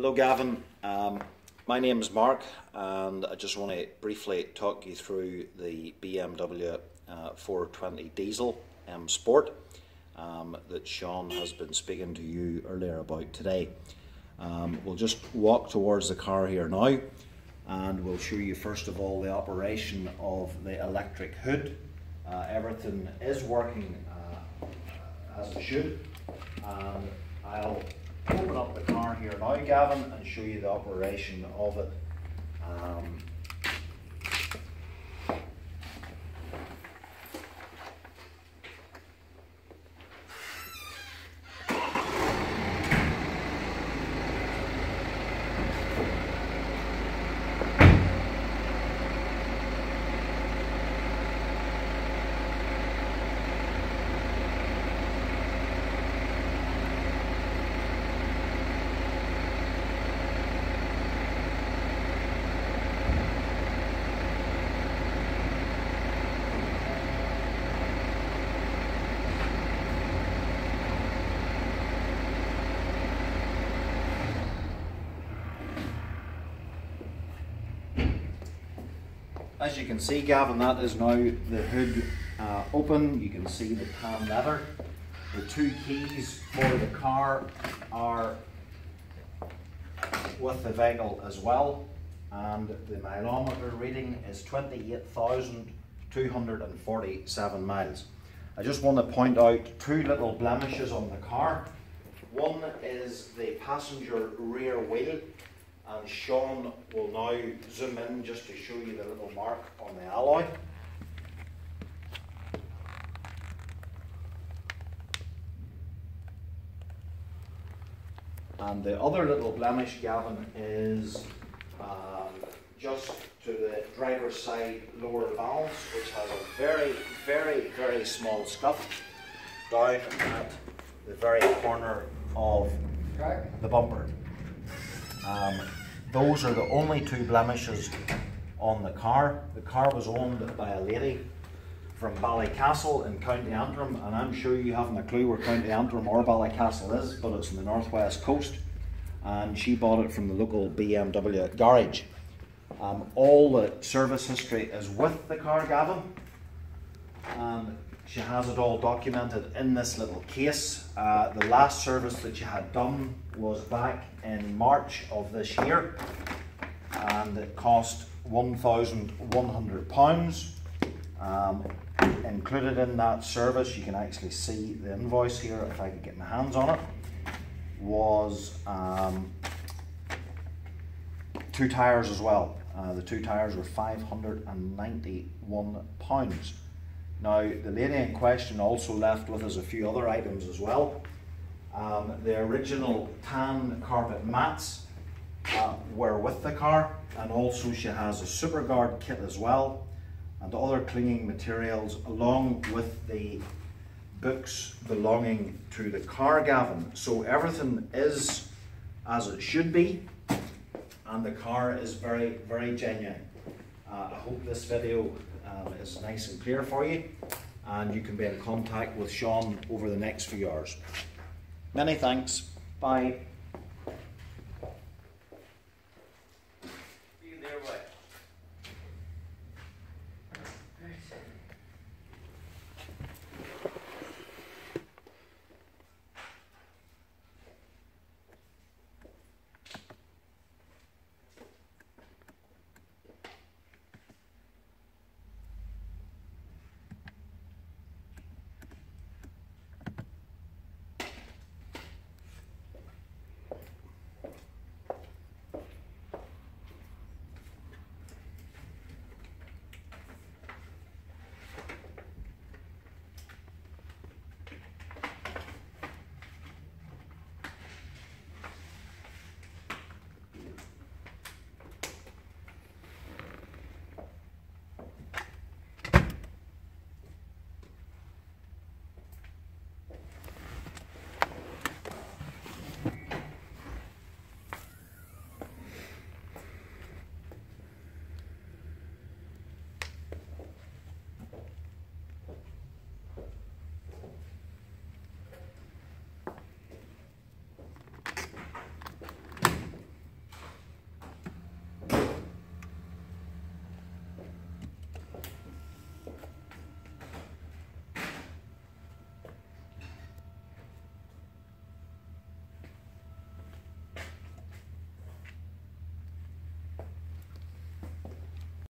Hello, Gavin. Um, my name is Mark, and I just want to briefly talk you through the BMW uh, 420 diesel M Sport um, that Sean has been speaking to you earlier about today. Um, we'll just walk towards the car here now, and we'll show you first of all the operation of the electric hood. Uh, everything is working uh, as it should, and I'll open up the car here now, Gavin, and show you the operation of it. Um, As you can see, Gavin, that is now the hood uh, open. You can see the tan leather. The two keys for the car are with the vehicle as well. And the mileometer reading is 28,247 miles. I just want to point out two little blemishes on the car. One is the passenger rear wheel and Sean will now zoom in just to show you the little mark on the alloy. And the other little blemish, Gavin, is um, just to the driver's side lower valance, which has a very, very, very small scuff down at the very corner of the bumper. Um, those are the only two blemishes on the car. The car was owned by a lady from Ballycastle in County Antrim, and I'm sure you haven't a clue where County Antrim or Ballycastle is, but it's in the northwest coast. And she bought it from the local BMW garage. Um, all the service history is with the car, Gavin. And she has it all documented in this little case. Uh, the last service that she had done was back in March of this year and it cost £1,100. Um, included in that service, you can actually see the invoice here if I could get my hands on it, was um, two tyres as well. Uh, the two tyres were £591. Now, the lady in question also left with us a few other items as well. Um, the original tan carpet mats uh, were with the car, and also she has a Supaguard kit as well, and other clinging materials along with the books belonging to the car, Gavin. So everything is as it should be, and the car is very, very genuine. Uh, I hope this video um, is nice and clear for you and you can be in contact with Sean over the next few hours. Many thanks. Bye.